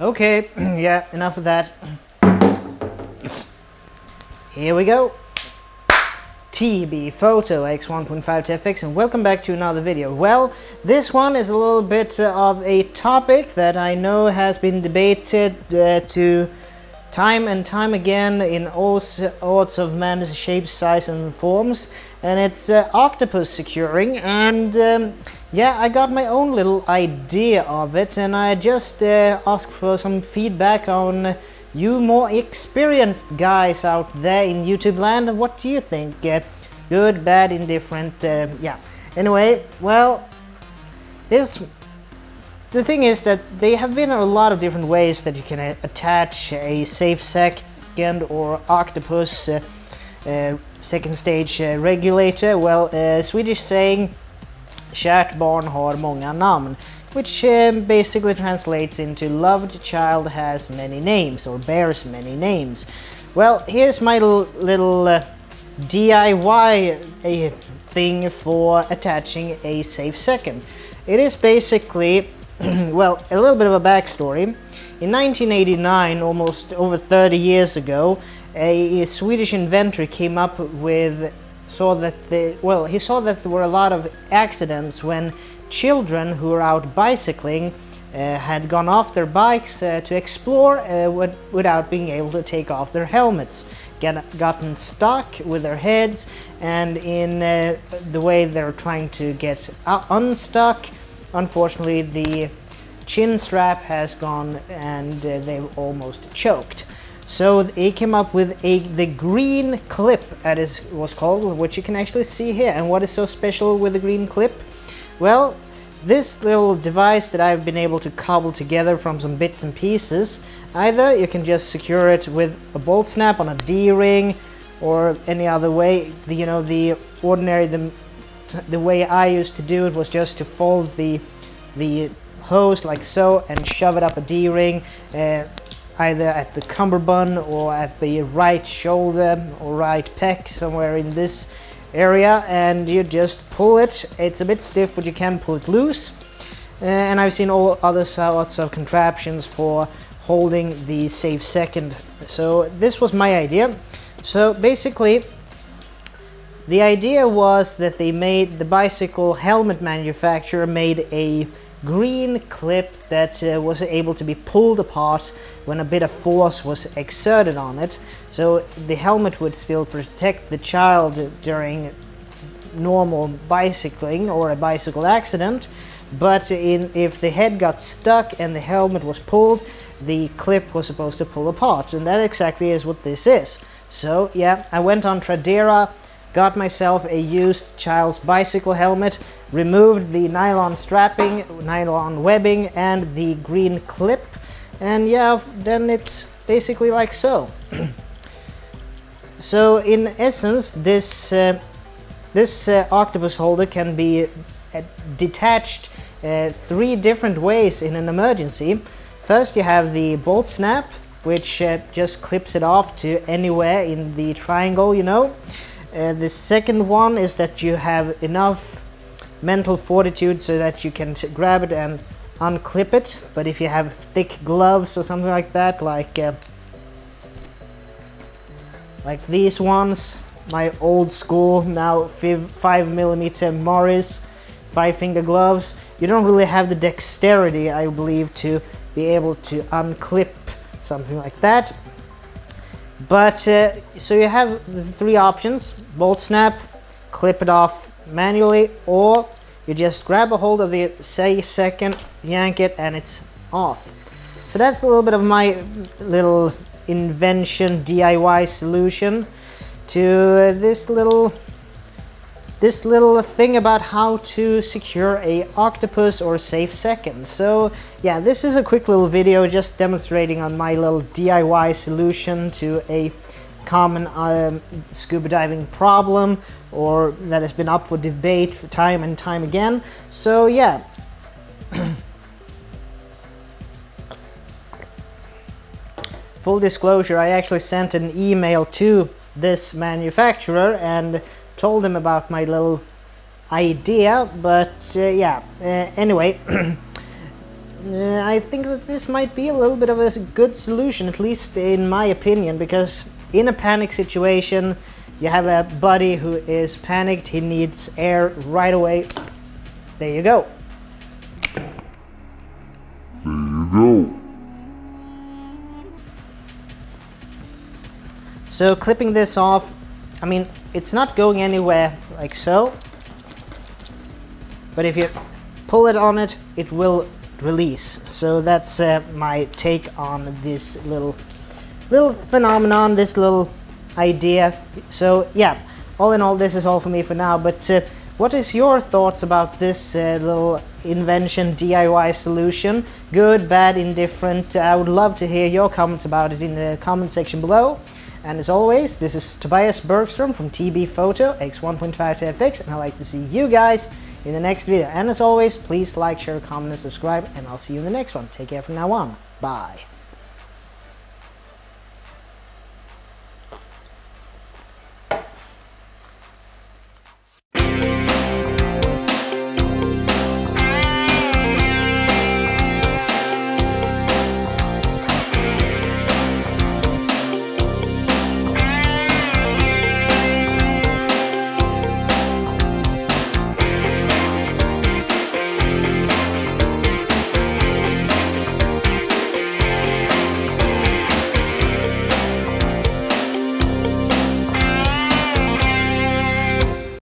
Okay, yeah, enough of that. Here we go. TB Photo X1.5 TFX and welcome back to another video. Well, this one is a little bit uh, of a topic that I know has been debated uh, to time and time again in all sorts of man's shapes, size and forms. And it's uh, octopus securing and um, yeah I got my own little idea of it and I just uh, asked for some feedback on you more experienced guys out there in YouTube land. What do you think? Uh, good bad indifferent uh, yeah. Anyway well this the thing is that there have been a lot of different ways that you can uh, attach a safe second or octopus uh, uh, second stage uh, regulator. Well, uh, Swedish saying Kärt barn har många namn, which um, basically translates into loved child has many names or bears many names. Well, here's my little uh, DIY uh, thing for attaching a safe second. It is basically well, a little bit of a backstory. In 1989, almost over 30 years ago, a Swedish inventor came up with saw that the well he saw that there were a lot of accidents when children who were out bicycling uh, had gone off their bikes uh, to explore uh, without being able to take off their helmets, get, gotten stuck with their heads, and in uh, the way they're trying to get unstuck, unfortunately the chin strap has gone and uh, they've almost choked. So he came up with a the green clip as it was called, which you can actually see here. And what is so special with the green clip? Well, this little device that I've been able to cobble together from some bits and pieces, either you can just secure it with a bolt snap on a D-ring or any other way. The, you know, the ordinary, the, the way I used to do it was just to fold the, the hose like so and shove it up a D-ring uh, either at the cummerbund or at the right shoulder or right pec somewhere in this area and you just pull it. It's a bit stiff but you can pull it loose. Uh, and I've seen all other sorts of contraptions for holding the safe second. So this was my idea. So basically the idea was that they made the bicycle helmet manufacturer made a green clip that uh, was able to be pulled apart when a bit of force was exerted on it. So the helmet would still protect the child during normal bicycling or a bicycle accident, but in, if the head got stuck and the helmet was pulled, the clip was supposed to pull apart, and that exactly is what this is. So yeah, I went on Tradera, got myself a used child's bicycle helmet, removed the nylon strapping, nylon webbing, and the green clip, and yeah, then it's basically like so. so in essence, this uh, this uh, octopus holder can be uh, detached uh, three different ways in an emergency. First, you have the bolt snap, which uh, just clips it off to anywhere in the triangle, you know. Uh, the second one is that you have enough mental fortitude so that you can grab it and unclip it. But if you have thick gloves or something like that, like uh, like these ones, my old school now five millimeter Mares five finger gloves, you don't really have the dexterity, I believe, to be able to unclip something like that. But, uh, so you have three options, bolt snap, clip it off manually, or you just grab a hold of the safe second, yank it, and it's off. So that's a little bit of my little invention DIY solution to this little this little thing about how to secure a octopus or safe second. So yeah, this is a quick little video just demonstrating on my little DIY solution to a common um, scuba diving problem or that has been up for debate for time and time again. So yeah. Full disclosure, I actually sent an email to this manufacturer and told him about my little idea, but uh, yeah, uh, anyway, uh, I think that this might be a little bit of a good solution, at least in my opinion, because in a panic situation, you have a buddy who is panicked, he needs air right away. There you go. There you go. So clipping this off, I mean, it's not going anywhere like so. But if you pull it on it, it will release. So that's uh, my take on this little little phenomenon, this little idea. So yeah, all in all, this is all for me for now. But uh, what is your thoughts about this uh, little invention DIY solution? Good, bad, indifferent? I would love to hear your comments about it in the comment section below. And as always, this is Tobias Bergstrom from TB Photo X1.5TFX, and I'd like to see you guys in the next video. And as always, please like, share, comment, and subscribe, and I'll see you in the next one. Take care from now on. Bye.